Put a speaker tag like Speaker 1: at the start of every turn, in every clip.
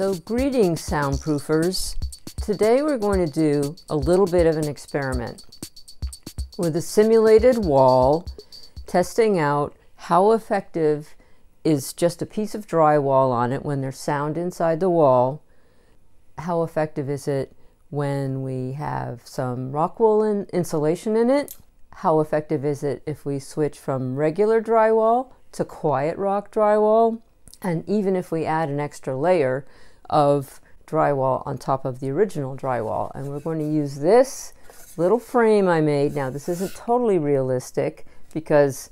Speaker 1: So greetings soundproofers. Today we're going to do a little bit of an experiment with a simulated wall testing out how effective is just a piece of drywall on it when there's sound inside the wall. How effective is it when we have some rock wool in insulation in it? How effective is it if we switch from regular drywall to QuietRock drywall? And even if we add an extra layer of drywall on top of the original drywall. And we're going to use this little frame I made. Now, this isn't totally realistic because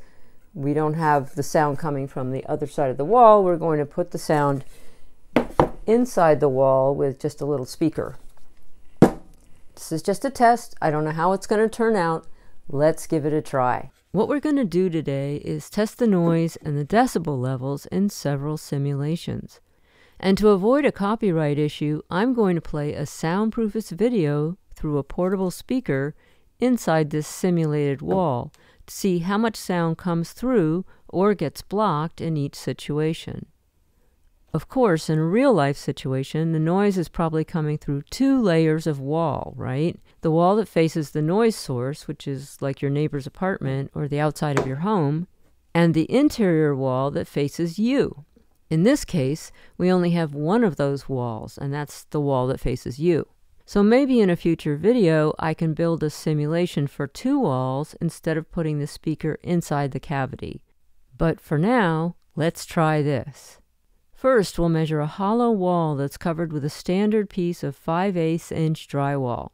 Speaker 1: we don't have the sound coming from the other side of the wall. We're going to put the sound inside the wall with just a little speaker. This is just a test. I don't know how it's going to turn out. Let's give it a try. What we're going to do today is test the noise and the decibel levels in several simulations. And to avoid a copyright issue, I'm going to play a soundproofist video through a portable speaker inside this simulated wall to see how much sound comes through or gets blocked in each situation. Of course, in a real life situation, the noise is probably coming through two layers of wall, right? The wall that faces the noise source, which is like your neighbor's apartment or the outside of your home, and the interior wall that faces you, in this case, we only have one of those walls, and that's the wall that faces you. So maybe in a future video, I can build a simulation for two walls instead of putting the speaker inside the cavity. But for now, let's try this. First, we'll measure a hollow wall that's covered with a standard piece of 5 8 inch drywall.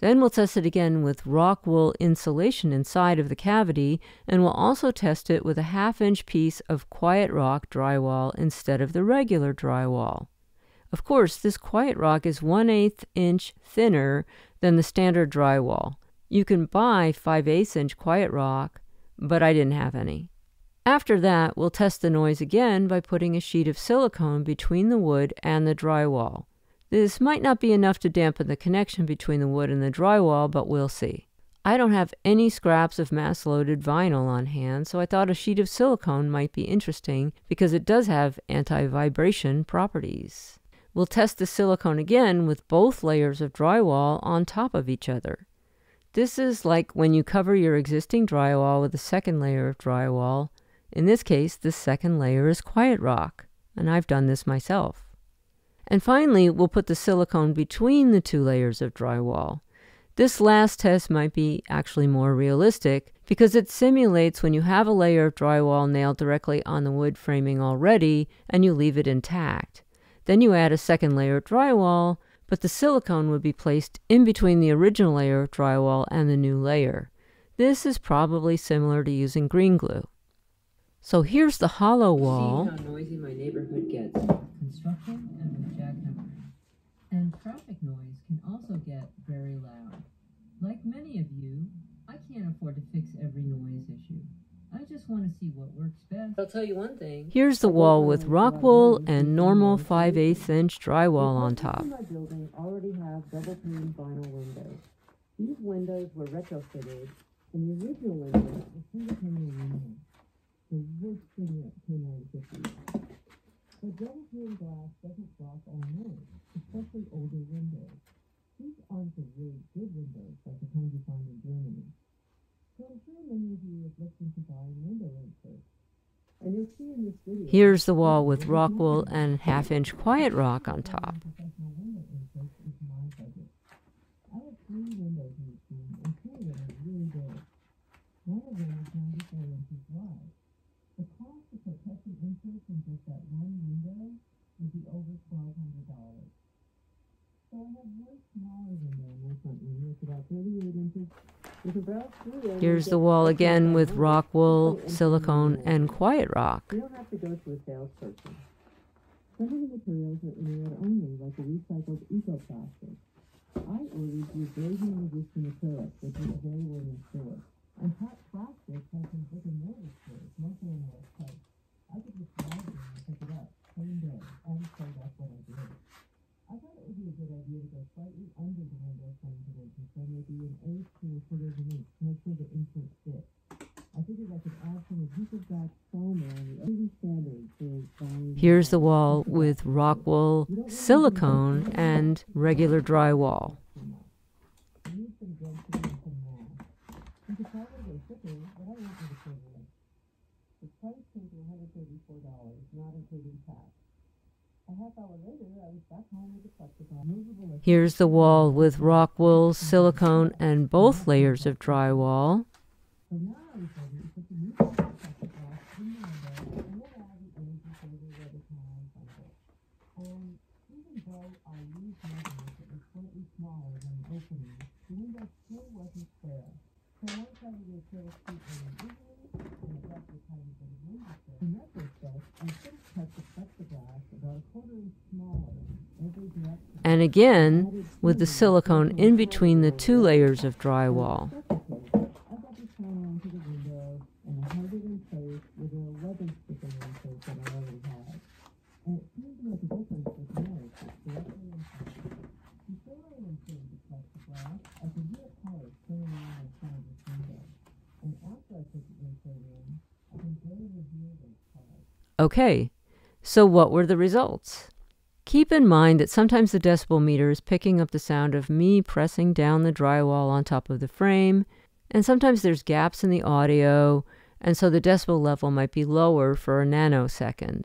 Speaker 1: Then we'll test it again with rock wool insulation inside of the cavity, and we'll also test it with a half inch piece of QuietRock drywall instead of the regular drywall. Of course, this QuietRock is 1 8 inch thinner than the standard drywall. You can buy 5 8 inch QuietRock, but I didn't have any. After that, we'll test the noise again by putting a sheet of silicone between the wood and the drywall. This might not be enough to dampen the connection between the wood and the drywall, but we'll see. I don't have any scraps of mass-loaded vinyl on hand, so I thought a sheet of silicone might be interesting because it does have anti-vibration properties. We'll test the silicone again with both layers of drywall on top of each other. This is like when you cover your existing drywall with a second layer of drywall. In this case, the second layer is QuietRock, and I've done this myself. And finally, we'll put the silicone between the two layers of drywall. This last test might be actually more realistic because it simulates when you have a layer of drywall nailed directly on the wood framing already and you leave it intact. Then you add a second layer of drywall, but the silicone would be placed in between the original layer of drywall and the new layer. This is probably similar to using green glue. So here's the hollow wall.
Speaker 2: See how noisy my neighborhood gets. Construction and with jackhammering. And traffic noise can also get very loud. Like many of you, I can't afford to fix every noise issue. I just want to see what works best.
Speaker 1: I'll tell you one thing. Here's the wall with rock wool and normal 5 8 inch drywall on top.
Speaker 2: My building already have double pane vinyl windows. These windows were retrofitted, and the original windows were single pane aluminum. The worst thing that came out of the 50s. But double pane glass doesn't block all noise, especially older windows. These aren't the really good windows like the kinds you find in Germany.
Speaker 1: Here's the wall with rock wool and half inch QuietRock on top.
Speaker 2: Professional window inserts is my budget. I have three windows in this room, and two of them are really big. One of them is 94 inches wide. The cost to put custom just that one window would be over $1,200. So I have one smaller window in my front room that's about 38 inches
Speaker 1: Here's the wall again with rock wool, silicone, and QuietRock.
Speaker 2: You don't have to go to a salesperson. Some of the materials are in only, like the recycled eco-plastic. I resistant acrylic, which is. And hot plastic has been mostly in the West I could just buy them and pick it up, same day, and so that's what I did. I thought it would be a good idea to go slightly under the window frame today, an A2 insert fits. I figured I could add some adhesive back foam on the standard for.
Speaker 1: Here's the wall with rock wool, silicone, and regular drywall.
Speaker 2: I need some density and some mass. You could probably go thicker, but I want you to save less. The price came to $134, not including tax. A half hour later, I was back home with the plexiglass.
Speaker 1: Here's the wall with rock wool, silicone, and both layers of drywall.
Speaker 2: And
Speaker 1: again, with the silicone in between the two layers of drywall.
Speaker 2: I got this panel onto the window and I held it in place with a weather sticker in place that I already had. And it seemed to make a difference with noise that's directly in front. Before I installed the plexiglass, I could hear cars turning around outside this window. And after I put the insert in, I can barely hear those cars.
Speaker 1: Okay, so what were the results? Keep in mind that sometimes the decibel meter is picking up the sound of me pressing down the drywall on top of the frame, and sometimes there's gaps in the audio, and so the decibel level might be lower for a nanosecond.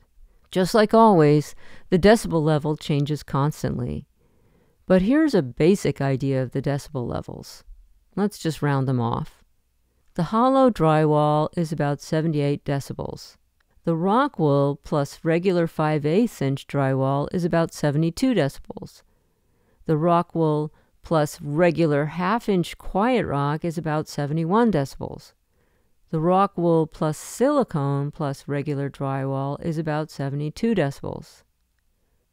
Speaker 1: Just like always, the decibel level changes constantly. But here's a basic idea of the decibel levels. Let's just round them off. The hollow drywall is about 78 decibels. The rock wool plus regular 5 8 inch drywall is about 72 decibels. The rock wool plus regular half inch QuietRock is about 71 decibels. The rock wool plus silicone plus regular drywall is about 72 decibels.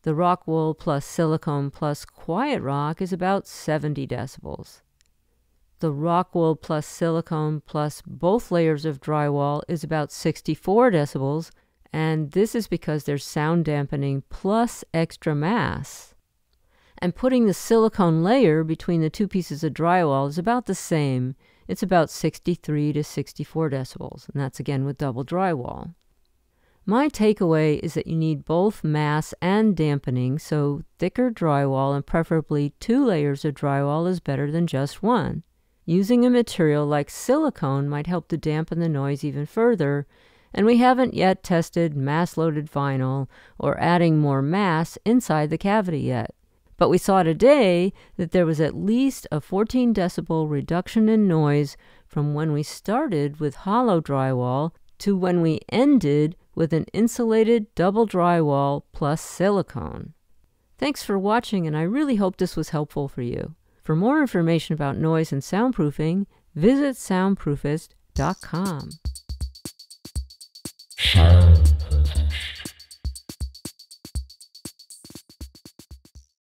Speaker 1: The rock wool plus silicone plus QuietRock is about 70 decibels. The rock wool plus silicone plus both layers of drywall is about 64 decibels, and this is because there's sound dampening plus extra mass. And putting the silicone layer between the two pieces of drywall is about the same. It's about 63 to 64 decibels, and that's again with double drywall. My takeaway is that you need both mass and dampening, so thicker drywall and preferably two layers of drywall is better than just one. Using a material like silicone might help to dampen the noise even further, and we haven't yet tested mass loaded vinyl or adding more mass inside the cavity yet. But we saw today that there was at least a 14 decibel reduction in noise from when we started with hollow drywall to when we ended with an insulated double drywall plus silicone. Thanks for watching, and I really hope this was helpful for you. For more information about noise and soundproofing, visit soundproofist.com.